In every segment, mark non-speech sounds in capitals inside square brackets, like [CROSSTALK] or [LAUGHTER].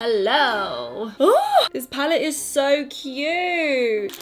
Hello. Oh, this palette is so cute.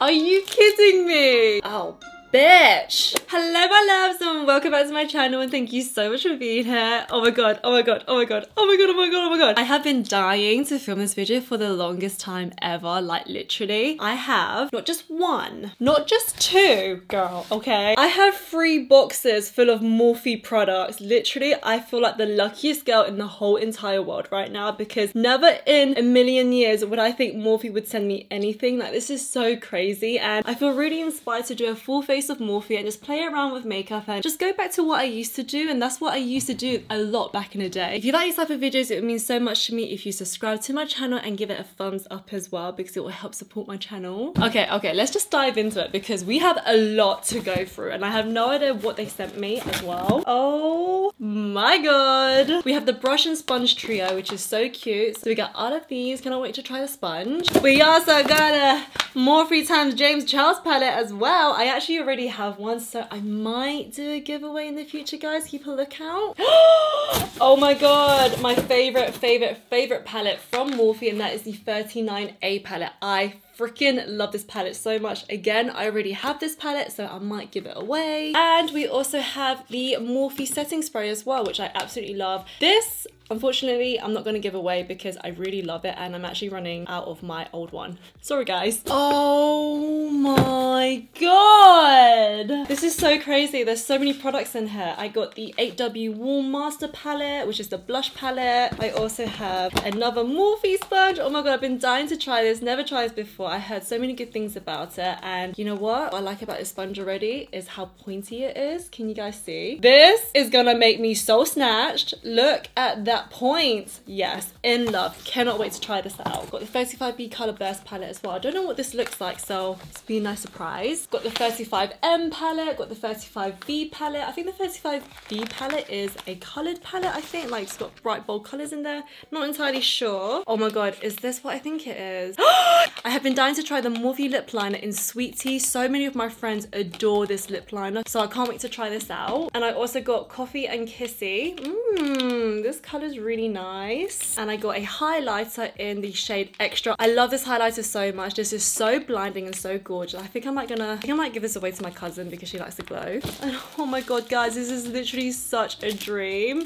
Are you kidding me? Oh, bitch. Hello my loves and welcome back to my channel and thank you so much for being here. Oh my god, oh my god, oh my god, oh my god, oh my god, oh my god. I have been dying to film this video for the longest time ever, like literally. I have not just one, not just two, girl, okay? I have three boxes full of Morphe products. Literally, I feel like the luckiest girl in the whole entire world right now because never in a million years would I think Morphe would send me anything. Like this is so crazy and I feel really inspired to do a full face of Morphe and just play around with makeup and just go back to what I used to do and that's what I used to do a lot back in the day. If you like these type of videos it would mean so much to me if you subscribe to my channel and give it a thumbs up as well because it will help support my channel. Okay, okay, let's just dive into it because we have a lot to go through and I have no idea what they sent me as well. Oh my god. We have the brush and sponge trio which is so cute. So we got all of these. Cannot wait to try the sponge. We also got a Morphe times James Charles palette as well. I actually already already have one, so I might do a giveaway in the future, guys. Keep a lookout. [GASPS] oh my god, my favorite, favorite, favorite palette from Morphe, and that is the 39A palette. I freaking love this palette so much. Again, I already have this palette, so I might give it away. And we also have the Morphe setting spray as well, which I absolutely love. This Unfortunately, I'm not going to give away because I really love it and I'm actually running out of my old one. Sorry, guys. Oh my god! This is so crazy. There's so many products in here. I got the 8W Warm Master palette, which is the blush palette. I also have another Morphe sponge. Oh my god, I've been dying to try this. Never tried this before. I heard so many good things about it. And you know what? What I like about this sponge already is how pointy it is. Can you guys see? This is gonna make me so snatched. Look at that that point, yes, in love. Cannot wait to try this out. Got the 35B Color Burst palette as well. I don't know what this looks like, so it's been a nice surprise. Got the 35M palette, got the 35B palette. I think the 35B palette is a colored palette, I think. Like, it's got bright, bold colors in there. Not entirely sure. Oh my god, is this what I think it is? [GASPS] I have been dying to try the Morphe lip liner in Sweet Tea. So many of my friends adore this lip liner, so I can't wait to try this out. And I also got Coffee and Kissy. Mmm, this color is really nice. And I got a highlighter in the shade Extra. I love this highlighter so much. This is so blinding and so gorgeous. I think I might gonna, I think I might give this away to my cousin because she likes the glow. [LAUGHS] And oh my god, guys, this is literally such a dream.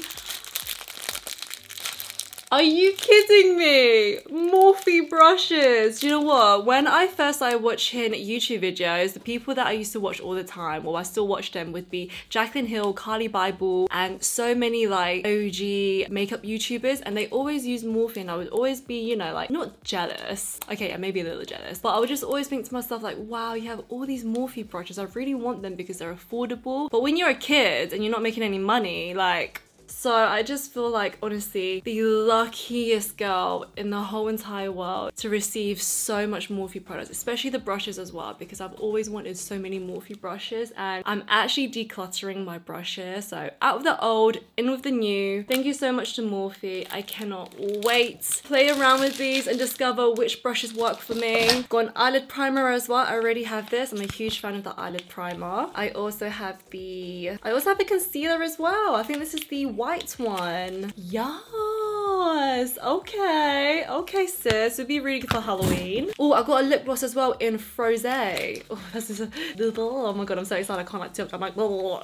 Are you kidding me? Morphe brushes. You know what? When I first started watching YouTube videos, the people that I used to watch all the time, or I still watch them, would be Jaclyn Hill, Carli Bybel, and so many like OG makeup YouTubers, and they always use Morphe, and I would always be, you know, like not jealous. Okay, yeah, maybe a little jealous, but I would just always think to myself like, wow, you have all these Morphe brushes. I really want them because they're affordable. But when you're a kid and you're not making any money, like so I just feel like honestly the luckiest girl in the whole entire world to receive so much Morphe products, especially the brushes as well because I've always wanted so many Morphe brushes and I'm actually decluttering my brushes. So out of the old, in with the new. Thank you so much to Morphe. I cannot wait play around with these and discover which brushes work for me. Got an eyelid primer as well. I already have this. I'm a huge fan of the eyelid primer. I also have the, I also have a concealer as well. I think this is the white one. Yes. Okay. Okay, sis. It'd be really good for Halloween. Oh, I got a lip gloss as well in Frose. Oh, this is a [LAUGHS] oh my god, I'm so excited. I can't like tilt. I'm like, oh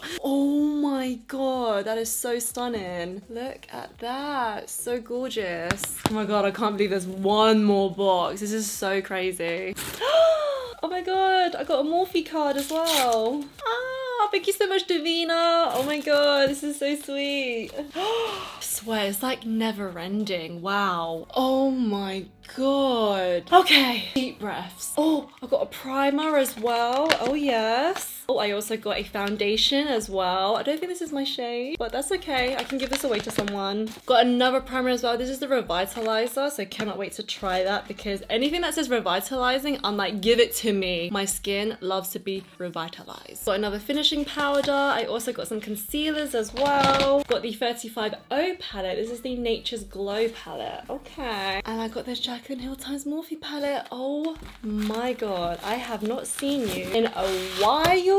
my god, that is so stunning. Look at that. So gorgeous. Oh my god, I can't believe there's one more box. This is so crazy. [GASPS] oh my god, I got a Morphe card as well. Ah. Oh, thank you so much, Davina. Oh my god, this is so sweet. I [GASPS] swear, it's like never ending. Wow. Oh my god. Okay, deep breaths. Oh, I've got a primer as well. Oh yes. Oh, I also got a foundation as well. I don't think this is my shade, but that's okay. I can give this away to someone. Got another primer as well. This is the Revitalizer, so I cannot wait to try that because anything that says revitalizing, I'm like, give it to me. My skin loves to be revitalized. Got another finishing powder. I also got some concealers as well. Got the 35O palette. This is the Nature's Glow palette. Okay. And I got this Jaclyn Hill times Morphe palette. Oh my god. I have not seen you in a while.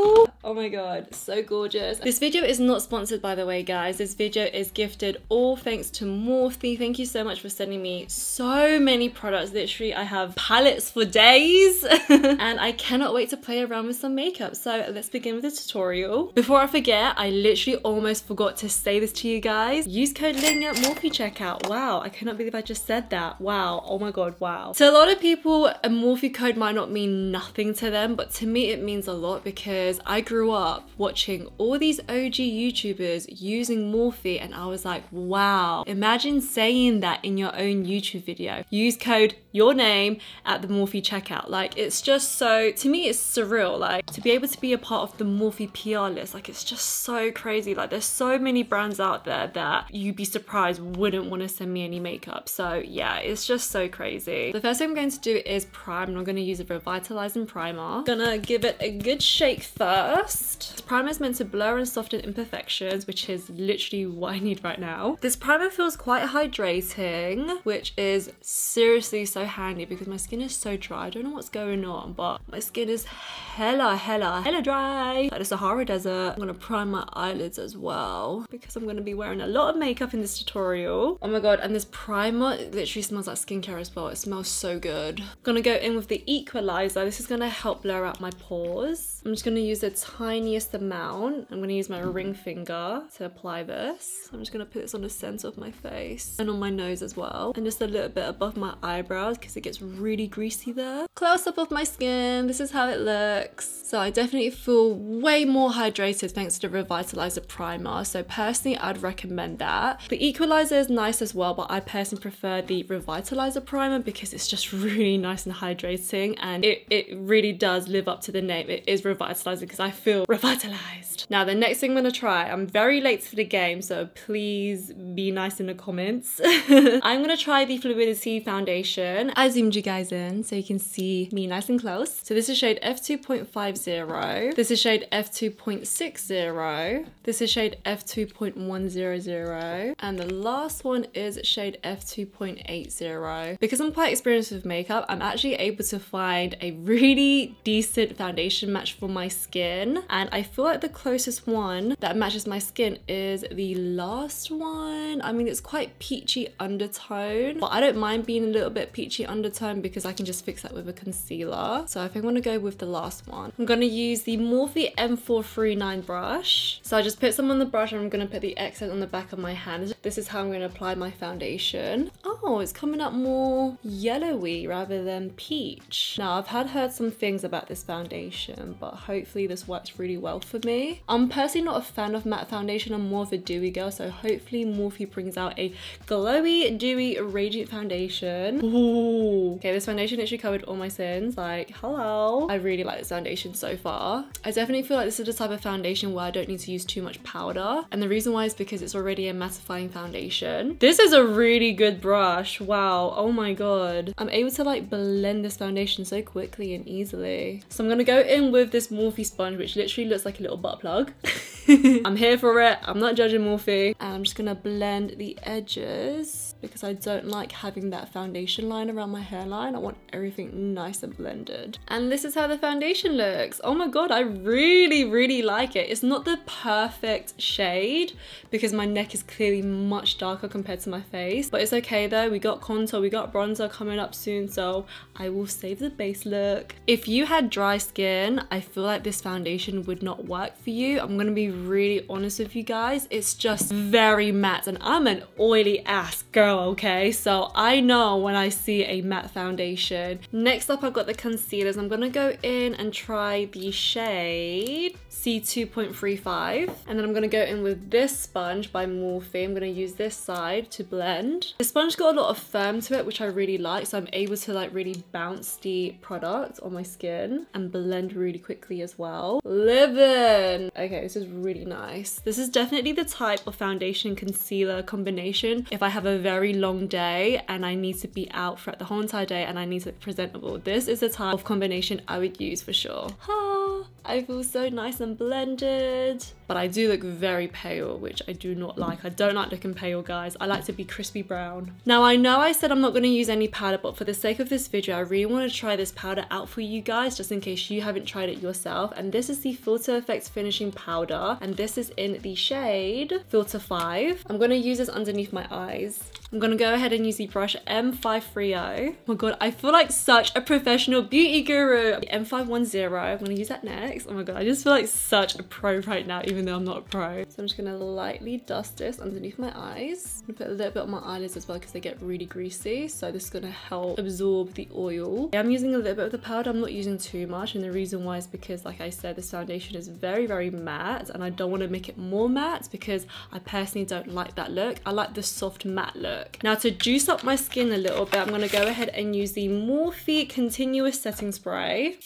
Oh my god, so gorgeous. This video is not sponsored by the way, guys. This video is gifted all thanks to Morphe. Thank you so much for sending me so many products. Literally, I have palettes for days [LAUGHS] and I cannot wait to play around with some makeup. So let's begin with the tutorial. Before I forget, I literally almost forgot to say this to you guys. Use code LING at Morphe checkout. Wow, I cannot believe I just said that. Wow, oh my god, wow. To a lot of people, a Morphe code might not mean nothing to them, but to me it means a lot because I grew up watching all these OG YouTubers using Morphe and I was like, wow, imagine saying that in your own YouTube video. Use code your name at the Morphe checkout. Like it's just so, to me it's surreal. Like to be able to be a part of the Morphe PR list, like it's just so crazy. Like there's so many brands out there that you'd be surprised wouldn't want to send me any makeup. So yeah, it's just so crazy. The first thing I'm going to do is prime and I'm going to use a revitalizing primer. Gonna give it a good shake first. This primer is meant to blur and soften imperfections, which is literally what I need right now. This primer feels quite hydrating, which is seriously so handy because my skin is so dry. I don't know what's going on, but my skin is hella, hella, hella dry. Like the Sahara Desert. I'm gonna prime my eyelids as well because I'm gonna be wearing a lot of makeup in this tutorial. Oh my god, and this primer literally smells like skincare as well. It smells so good. I'm gonna go in with the equalizer. This is gonna help blur out my pores. I'm just gonna use the tiniest amount. I'm gonna use my ring finger to apply this. I'm just gonna put this on the center of my face and on my nose as well. And just a little bit above my eyebrows because it gets really greasy there. Close up of my skin. This is how it looks. So I definitely feel way more hydrated thanks to the Revitalizer Primer. So personally, I'd recommend that. The Equalizer is nice as well, but I personally prefer the Revitalizer Primer because it's just [LAUGHS] really nice and hydrating and it, it really does live up to the name. It is revitalizing because I feel revitalized. Now the next thing I'm gonna try, I'm very late to the game, so please be nice in the comments. [LAUGHS] I'm gonna try the Fluidity Foundation. I zoomed you guys in so you can see me nice and close. So this is shade F2.50. This is shade F2.60. This is shade F2.100. And the last one is shade F2.80. Because I'm quite experienced with makeup, I'm actually able to find a really decent foundation match for my skin. And I feel like the closest one that matches my skin is the last one. I mean, it's quite peachy undertone, but I don't mind being a little bit peachy undertone because I can just fix that with a concealer. So I think I'm gonna go with the last one. I'm gonna use the Morphe M439 brush. So I just put some on the brush and I'm gonna put the accent on the back of my hand. This is how I'm gonna apply my foundation. Oh, it's coming up more yellowy rather than peach. Now I've had heard some things about this foundation, but hopefully this works really well for me. I'm personally not a fan of matte foundation, I'm more of a dewy girl, so hopefully Morphe brings out a glowy, dewy, radiant foundation. Ooh. Okay, this foundation actually covered all my sins, like hello. I really like this foundation so far. I definitely feel like this is the type of foundation where I don't need to use too much powder, and the reason why is because it's already a mattifying foundation. This is a really good brush, wow, oh my god. I'm able to like blend this foundation so quickly and easily. So I'm gonna go in with this Morphe sponge, which literally looks like a little butt plug. [LAUGHS] I'm here for it. I'm not judging Morphe. And I'm just gonna blend the edges because I don't like having that foundation line around my hairline. I want everything nice and blended. And this is how the foundation looks. Oh my god, I really, really like it. It's not the perfect shade because my neck is clearly much darker compared to my face, but it's okay though. We got contour, we got bronzer coming up soon, so I will save the base look. If you had dry skin, I feel like this foundation would not work for you. I'm gonna be really honest with you guys. It's just very matte and I'm an oily ass girl, okay? So I know when I see a matte foundation. Next up, I've got the concealers. I'm gonna go in and try the shade C2.35. And then I'm gonna go in with this sponge by Morphe. I'm gonna use this side to blend. The sponge got a lot of firm to it, which I really like. So I'm able to like really bounce the product on my skin and blend really quickly as well. Living! Okay, this is really nice. This is definitely the type of foundation concealer combination if I have a very long day and I need to be out throughout the whole entire day and I need to look presentable. This is the type of combination I would use for sure. Ha! I feel so nice and blended. But I do look very pale, which I do not like. I don't like looking pale, guys. I like to be crispy brown. Now, I know I said I'm not going to use any powder, but for the sake of this video, I really want to try this powder out for you guys, just in case you haven't tried it yourself. And this is the Filter Effects Finishing Powder, and this is in the shade Filter 5. I'm going to use this underneath my eyes. I'm gonna go ahead and use the brush M530. Oh my god, I feel like such a professional beauty guru. M510, I'm gonna use that next. Oh my god, I just feel like such a pro right now, even though I'm not a pro. So I'm just gonna lightly dust this underneath my eyes. I'm gonna put a little bit on my eyelids as well because they get really greasy. So this is gonna help absorb the oil. I'm using a little bit of the powder, I'm not using too much. And the reason why is because, like I said, this foundation is very, very matte and I don't wanna make it more matte because I personally don't like that look. I like the soft matte look look. Now to juice up my skin a little bit, I'm gonna go ahead and use the Morphe Continuous Setting Spray.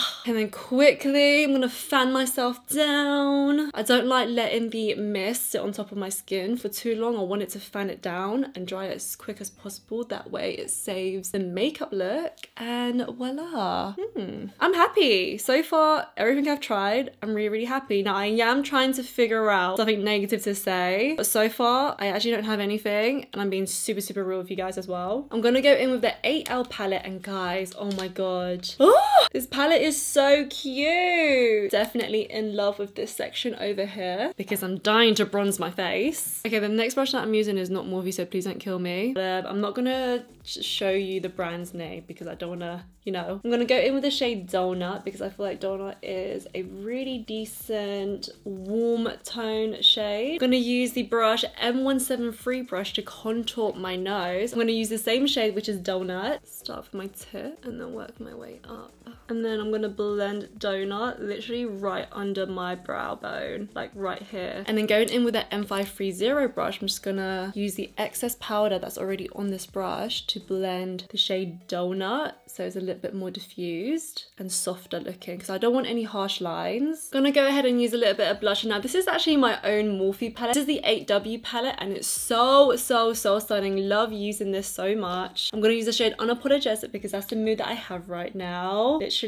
[SIGHS] And then quickly, I'm gonna fan myself down. I don't like letting the mist sit on top of my skin for too long. I want it to fan it down and dry it as quick as possible. That way it saves the makeup look and voila. Hmm. I'm happy. So far, everything I've tried, I'm really, really happy. Now I am trying to figure out something negative to say, but so far I actually don't have anything and I'm being super, super real with you guys as well. I'm gonna go in with the 8L palette and guys, oh my God. Oh, [GASPS] this palette is so cute. Definitely in love with this section over here because I'm dying to bronze my face. Okay, the next brush that I'm using is not Morphe, so please don't kill me. But I'm not gonna show you the brand's name because I don't wanna, you know. I'm gonna go in with the shade Donut because I feel like Donut is a really decent warm tone shade. I'm gonna use the brush M173 brush to contour my nose. I'm gonna use the same shade, which is Donut. Start with my tip and then work my way up. And then I'm gonna blend Donut literally right under my brow bone, like right here. And then going in with that M530 brush, I'm just gonna use the excess powder that's already on this brush to blend the shade Donut so it's a little bit more diffused and softer looking because I don't want any harsh lines. Gonna go ahead and use a little bit of blush. Now this is actually my own Morphe palette. This is the 8W palette and it's so, so, so stunning. Love using this so much. I'm gonna use the shade Unapologetic because that's the mood that I have right now. Literally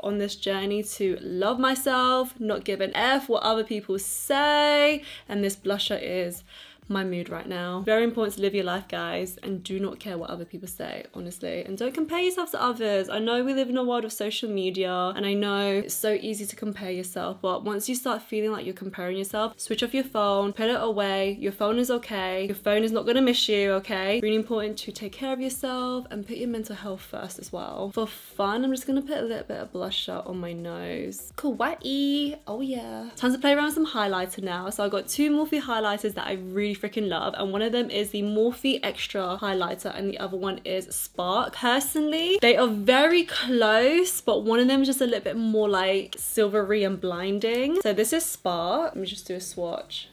on this journey to love myself, not give an F what other people say. And this blusher is my mood right now. Very important to live your life, guys, and do not care what other people say, honestly. And don't compare yourself to others. I know we live in a world of social media, and I know it's so easy to compare yourself, but once you start feeling like you're comparing yourself, switch off your phone, put it away. Your phone is okay. Your phone is not gonna miss you, okay? Really important to take care of yourself and put your mental health first as well. For fun, I'm just gonna put a little bit of blusher on my nose. Kawaii, oh yeah. Time to play around with some highlighter now. So I've got two Morphe highlighters that I really freaking love and one of them is the Morphe Extra highlighter and the other one is Spark. Personally, they are very close but one of them is just a little bit more like silvery and blinding. So this is Spark. Let me just do a swatch.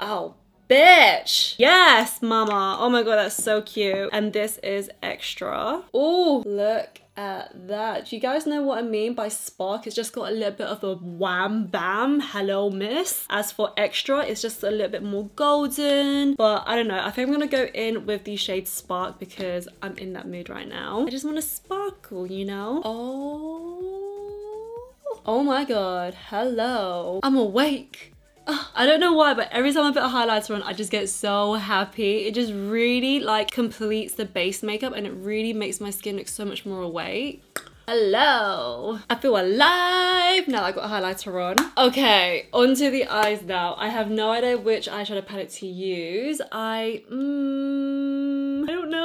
Oh, bitch. Yes, mama. Oh my god, that's so cute. And this is extra. Oh, look at that. Do you guys know what I mean by spark? It's just got a little bit of a wham bam, hello miss. As for extra, it's just a little bit more golden. But I don't know, I think I'm gonna go in with the shade spark because I'm in that mood right now. I just want to sparkle, you know? Oh. Oh my god, hello. I'm awake. I don't know why, but every time I put a highlighter on, I just get so happy. It just really like completes the base makeup and it really makes my skin look so much more awake. Hello. I feel alive now that I got a highlighter on. Okay, onto the eyes now. I have no idea which eyeshadow palette to use. I, mm,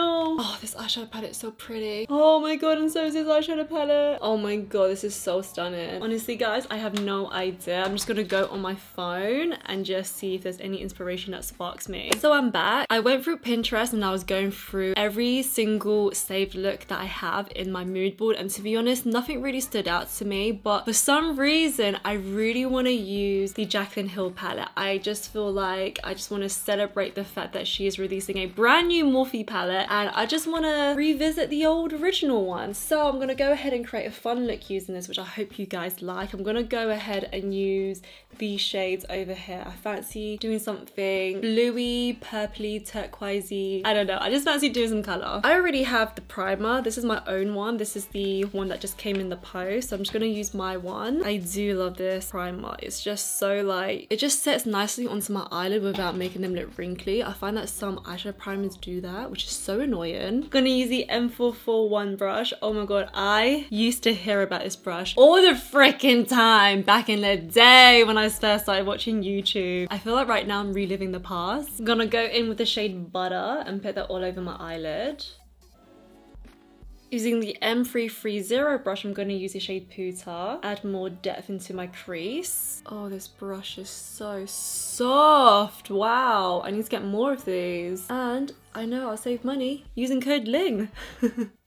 I. Oh, this eyeshadow palette is so pretty. Oh my god, and so is this eyeshadow palette. Oh my god, this is so stunning. Honestly, guys, I have no idea. I'm just gonna go on my phone and just see if there's any inspiration that sparks me. So I'm back. I went through Pinterest and I was going through every single saved look that I have in my mood board and to be honest, nothing really stood out to me, but for some reason, I really want to use the Jaclyn Hill palette. I just feel like I just want to celebrate the fact that she is releasing a brand new Morphe palette and I just want to revisit the old original one. So I'm going to go ahead and create a fun look using this, which I hope you guys like. I'm going to go ahead and use these shades over here. I fancy doing something bluey, purpley, turquoisey. I don't know. I just fancy doing some color. I already have the primer. This is my own one. This is the one that just came in the post. So I'm just going to use my one. I do love this primer. It's just so like, it just sets nicely onto my eyelid without making them look wrinkly. I find that some eyeshadow primers do that, which is so annoying. Gonna use the M441 brush. Oh my god, I used to hear about this brush all the freaking time back in the day when I first started watching YouTube. I feel like right now I'm reliving the past. I'm gonna go in with the shade Butter and put that all over my eyelid. Using the M330 brush, I'm going to use the shade Puta, add more depth into my crease. Oh, this brush is so soft. Wow, I need to get more of these. And I know I'll save money using code LING. [LAUGHS]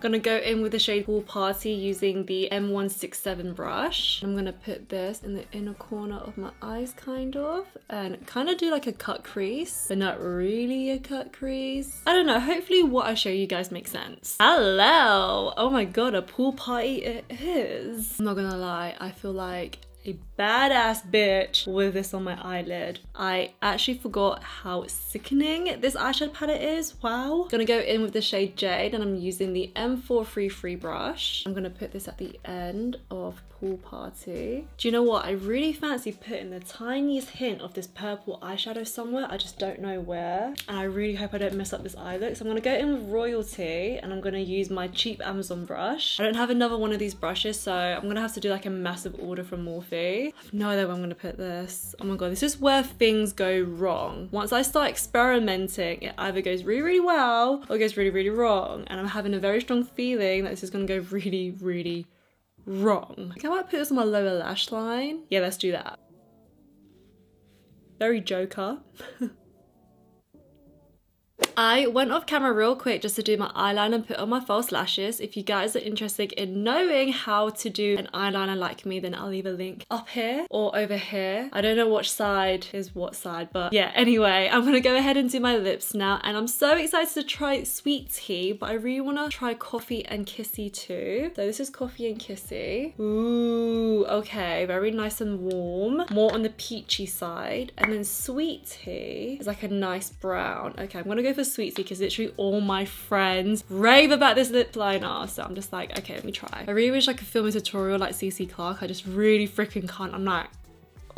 Gonna go in with the shade Pool Party using the M167 brush. I'm gonna put this in the inner corner of my eyes kind of and kind of do like a cut crease but not really a cut crease. I don't know, hopefully what I show you guys makes sense. Hello! Oh my god, a pool party it is. I'm not gonna lie, I feel like a badass bitch with this on my eyelid. I actually forgot how sickening this eyeshadow palette is. Wow. Gonna go in with the shade Jade and I'm using the M433 brush. I'm gonna put this at the end of pool party. Do you know what? I really fancy putting the tiniest hint of this purple eyeshadow somewhere. I just don't know where. And I really hope I don't mess up this eye look. So I'm gonna go in with Royalty and I'm gonna use my cheap Amazon brush. I don't have another one of these brushes, so I'm gonna have to do like a massive order from Morphe. I have no idea where I'm gonna put this. Oh my god, this is where things go wrong. Once I start experimenting, it either goes really, really well or goes really, really wrong. And I'm having a very strong feeling that this is gonna go really, really wrong. How about put this on my lower lash line? Yeah, let's do that. Very Joker. [LAUGHS] I went off camera real quick just to do my eyeliner and put on my false lashes. If you guys are interested in knowing how to do an eyeliner like me, then I'll leave a link up here or over here. I don't know which side is what side, but yeah, anyway, I'm gonna go ahead and do my lips now. And I'm so excited to try sweet tea, but I really wanna try coffee and kissy too. So this is coffee and kissy. Ooh, okay, very nice and warm. More on the peachy side. And then sweet tea is like a nice brown. Okay, I'm gonna go for sweet tea because literally all my friends rave about this lip liner. So I'm just like, okay, let me try. I really wish I could film a tutorial like CC Clark. I just really freaking can't. I'm like,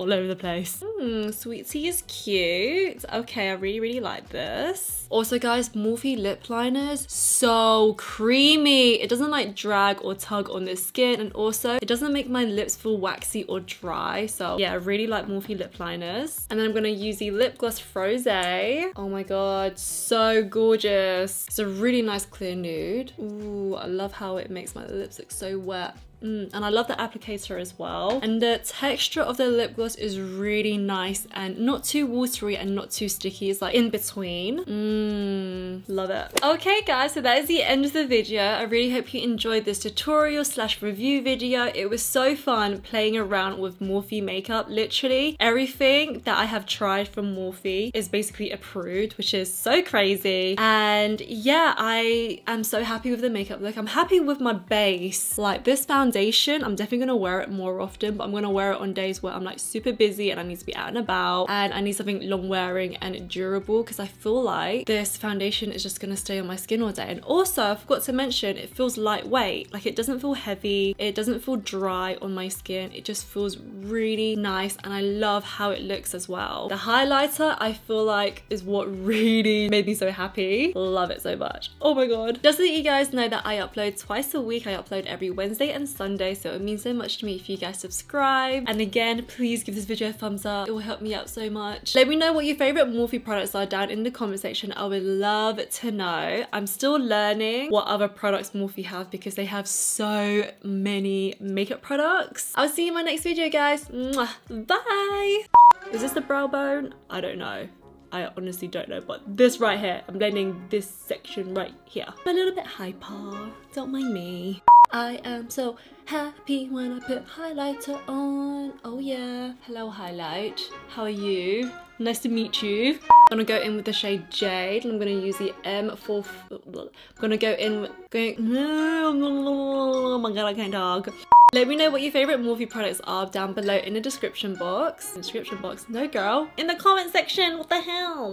all over the place. Hmm, sweet tea is cute. Okay, I really, really like this. Also guys, Morphe lip liners, so creamy. It doesn't like drag or tug on the skin and also it doesn't make my lips feel waxy or dry. So yeah, I really like Morphe lip liners. And then I'm gonna use the Lip Gloss Frose. Oh my god, so gorgeous. It's a really nice clear nude. Ooh, I love how it makes my lips look so wet. Mm, and I love the applicator as well. And the texture of the lip gloss is really nice and not too watery and not too sticky. It's like in between. Mmm, love it. Okay guys, so that is the end of the video. I really hope you enjoyed this tutorial slash review video. It was so fun playing around with Morphe makeup. Literally everything that I have tried from Morphe is basically approved, which is so crazy. And yeah, I am so happy with the makeup look. I'm happy with my base. Like this foundation foundation, I'm definitely gonna wear it more often, but I'm gonna wear it on days where I'm like super busy and I need to be out and about and I need something long wearing and durable because I feel like this foundation is just gonna stay on my skin all day. And also, I forgot to mention, it feels lightweight. Like it doesn't feel heavy, it doesn't feel dry on my skin. It just feels really nice and I love how it looks as well. The highlighter, I feel like is what really [LAUGHS] made me so happy. Love it so much. Oh my god. Just so let you guys know that I upload twice a week. I upload every Wednesday and Sunday, so it means so much to me if you guys subscribe. And again, please give this video a thumbs up. It will help me out so much. Let me know what your favorite Morphe products are down in the comment section. I would love to know. I'm still learning what other products Morphe have because they have so many makeup products. I'll see you in my next video, guys. Mwah. Bye. Is this the brow bone? I don't know. I honestly don't know, but this right here, I'm blending this section right here. I'm a little bit hyper, don't mind me. I am so happy when I put highlighter on. oh yeah. Hello highlight, how are you? Nice to meet you. I'm gonna go in with the shade Jade and I'm gonna use the M4, I'm gonna go in, going, oh [LAUGHS] my god I can't talk. Let me know what your favorite Morphe products are down below in the description box. Description box, no girl. In the comment section, what the hell?